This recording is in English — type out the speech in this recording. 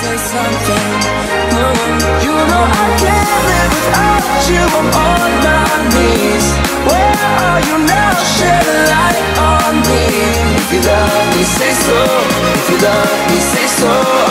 say something. Mm. You know I can't live without you. I'm on my knees. Where are you now? Shed a light on me. If you love me, say so. If you love me, say so.